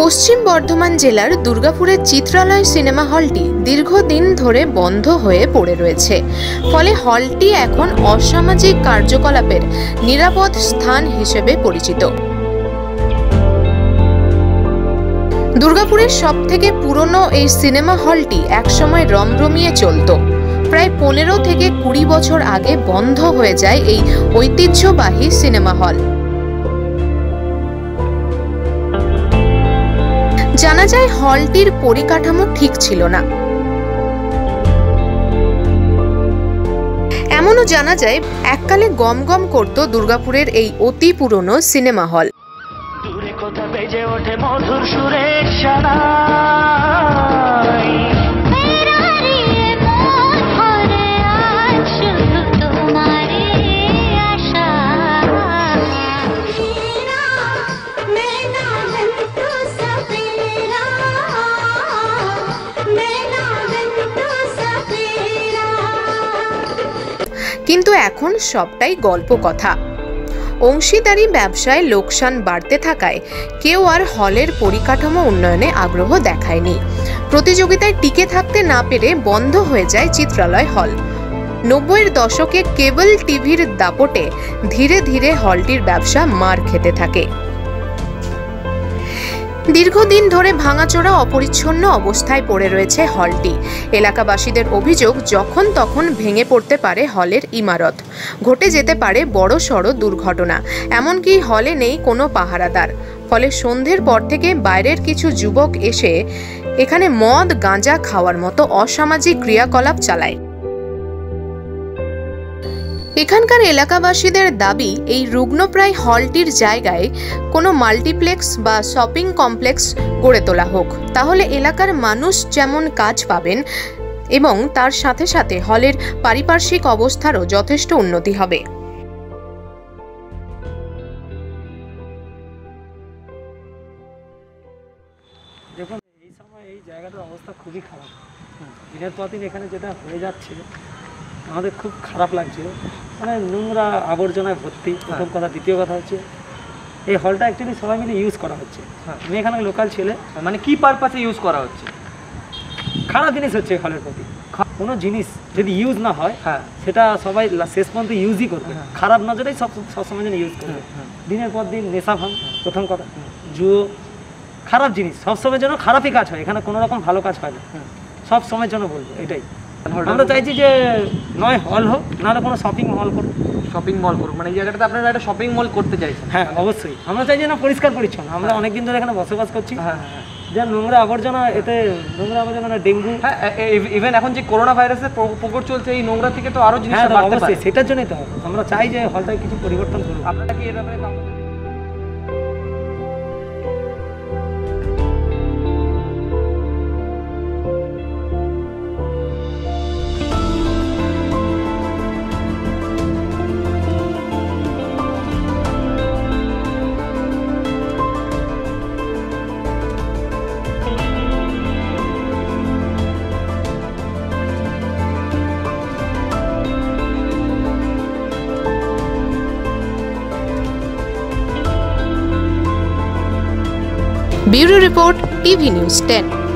পশ্চিম বর্ধমান জেলার দুর্গাপুরের চিত্রালয় সিনেমা হলটি দীর্ঘদিন ধরে বন্ধ হয়ে পড়ে রয়েছে। ফলে হলটি এখন অসামাজিক কার্যকলাপের নিরাপদ স্থান হিসেবে পরিচিত। দুর্গাপুরের সব থেকে পুরনো এই সিনেমা হলটি একসময় রমরমিয়ে চলত। প্রায় পনেরো থেকে কুড়ি বছর আগে বন্ধ হয়ে যায় এই ঐতিহ্যবাহী সিনেমা হল। জানা যায় হলটির পরিকাঠামো ঠিক ছিল না। এমনও জানা যায়, এককালে গম গম করত দুর্গাপুরের এই অতি পুরনো সিনেমা হল। বেজে ওঠে মধুর সানাই। কিন্তু এখন সবটাই গল্প কথা অংশীদারি ব্যবসায় লোকসান বাড়তে থাকায় কেউ আর হলের পরিকাঠামো উন্নয়নে আগ্রহ দেখায়নি। প্রতিযোগিতায় টিকে থাকতে না পেরে বন্ধ হয়ে যায় চিত্রালয় হল। নব্বইয়ের দশকে কেবল টিভির দাপটে ধীরে ধীরে হলটির ব্যবসা মার খেতে থাকে। দীর্ঘদিন ধরে ভাঙাচোরা অপরিচ্ছন্ন অবস্থায় পড়ে রয়েছে হলটি। এলাকাবাসীদের অভিযোগ, যখন তখন ভেঙে পড়তে পারে হলের ইমারত। ঘটে যেতে পারে বড় সড় দুর্ঘটনা। এমনকি হলে নেই কোনো পাহারাদার। ফলে সন্ধ্যের পর থেকে বাইরের কিছু যুবক এসে এখানে মদ, গাঁজা খাওয়ার মতো অসামাজিক ক্রিয়াকলাপ চালায়। এখানকার এলাকাবাসীদের দাবি, এই রুগ্নপ্রায় হলটির জায়গায় কোনো মাল্টিপ্লেক্স বা শপিং কমপ্লেক্স গড়ে তোলা হোক। তাহলে এলাকার মানুষ যেমন কাজ পাবেন এবং তার সাথে সাথে হলের পারিপার্শ্বিক অবস্থারও যথেষ্ট উন্নতি হবে। দেখুন, এই সময় এই জায়গাটার অবস্থা খুবই খারাপ। দিনের পর দিন এখানে যেটা হয়ে যাচ্ছে আমাদের খুব খারাপ লাগছিল। মানে নোংরা আবর্জনায় ভর্তি প্রথম কথা। দ্বিতীয় কথা হচ্ছে এই হলটা অ্যাকচুয়ালি সবাই মিলে ইউজ করা হচ্ছে। আমি এখানে লোকাল ছেলে মানে কি পারপাসে ইউজ করা হচ্ছে? খারাপ জিনিস হচ্ছে হলের প্রতি। কোনো জিনিস যদি ইউজ না হয় হ্যাঁ। সেটা সবাই শেষ পর্যন্ত ইউজই করবে। হ্যাঁ। খারাপ নজরেই সব সবসময় যেন ইউজ করবে। দিনের পর দিন নেশা ভাঙ প্রথম কথা। জুয়ো খারাপ জিনিস। সবসময়ের জন্য খারাপই কাজ হয় এখানে কোনো রকম ভালো কাজ হয় না। সব সময়ের জন্য বলব এটাই। আমরা চাইছি যে নয় হল হোক নাহলে কোনো শপিং মল করুক। শপিং মল করুক মানে এই জায়গাটাতে আপনারা একটা শপিং মল করতে চাইছেন। হ্যাঁ অবশ্যই। আমরা চাই যে না পরিষ্কার পরিচ্ছন্ন। আমরা অনেকদিন ধরে এখানে বসবাস করছি। হ্যাঁ হ্যাঁ যে নোংরা আবর্জনা এতে নোংরা আবর্জনা না ডেঙ্গু। হ্যাঁ ইভেন এখন যে করোনা ভাইরাসের প্রকোপ চলছে এই নোংরা থেকে তো আরও হ্যাঁ বাড়তে পারে। সেটার জন্যই তো। আমরা চাই যে হলটায় কিছু পরিবর্তন করুক। আপনারা কি এর ব্যাপারে Bureau Report, TV News 10.